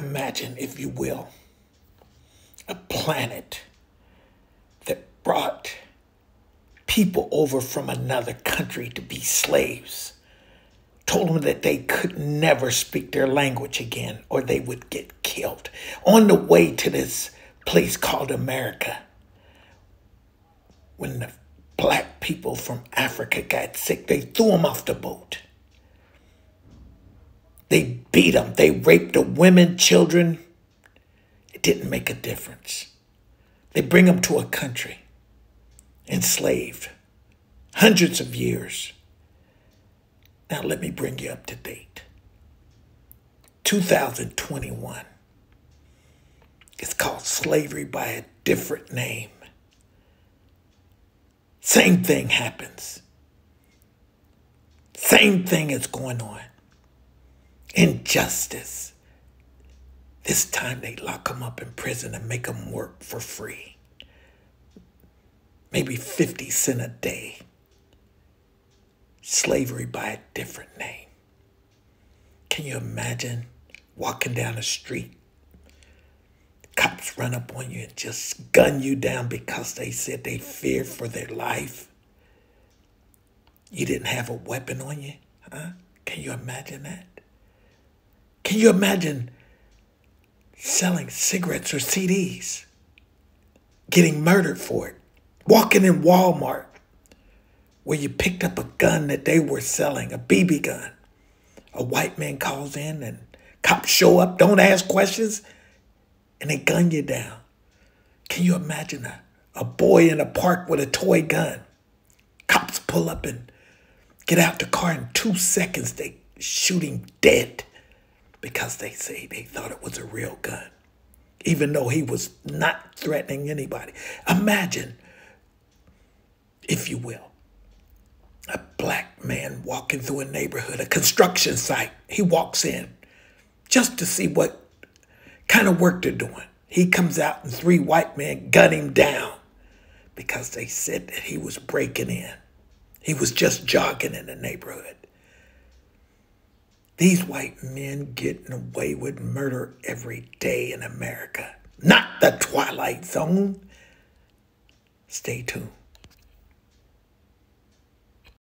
Imagine, if you will, a planet that brought people over from another country to be slaves, told them that they could never speak their language again or they would get killed. On the way to this place called America, when the black people from Africa got sick, they threw them off the boat. They beat them. They raped the women, children. It didn't make a difference. They bring them to a country enslaved hundreds of years. Now, let me bring you up to date. 2021. It's called slavery by a different name. Same thing happens. Same thing is going on. Injustice. This time they lock them up in prison and make them work for free. Maybe 50 cents a day. Slavery by a different name. Can you imagine walking down the street? Cops run up on you and just gun you down because they said they feared for their life. You didn't have a weapon on you, huh? Can you imagine that? Can you imagine selling cigarettes or CDs, getting murdered for it, walking in Walmart where you picked up a gun that they were selling, a BB gun. A white man calls in and cops show up, don't ask questions, and they gun you down. Can you imagine a, a boy in a park with a toy gun? Cops pull up and get out the car in two seconds, they shoot him dead because they say they thought it was a real gun, even though he was not threatening anybody. Imagine, if you will, a black man walking through a neighborhood, a construction site. He walks in just to see what kind of work they're doing. He comes out and three white men gun him down because they said that he was breaking in. He was just jogging in the neighborhood. These white men getting away with murder every day in America. Not the Twilight Zone. Stay tuned.